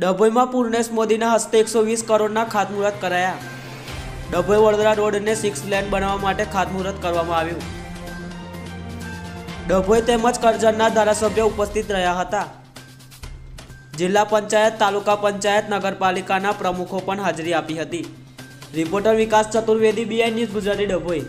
ડભોઈમાં પૂર્ણેશ મોદીના હસ્તે એકસો વીસ કરોડના ખાતમુહૂર્ત કરાયા. ડભોઈ વડોદરા રોડને સિક્સ લેન બનાવવા માટે ખાતમુહૂર્ત કરવામાં આવ્યું. ડભોઈ તેમજ કરજણના ધારાસભ્યો ઉપસ્થિત રહ્યા હતા. જિલ્લા પંચાયત, તાલુકા પંચાયત, નગરપાલિકાના પ્રમુખો પણ હાજરી આપી હતી. Reporter Vikas Chaturvedi BI news Gujarati Dabhoi.